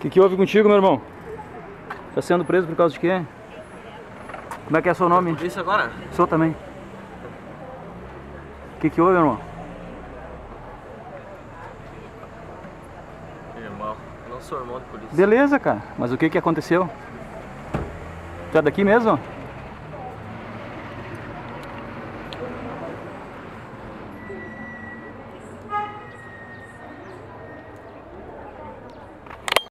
O que, que houve contigo, meu irmão? Tá sendo preso por causa de quê? Como é que é seu nome? Isso agora? Sou também. O que, que houve, meu irmão? Irmão, eu não sou irmão de polícia. Beleza, cara. Mas o que, que aconteceu? Tu é daqui mesmo?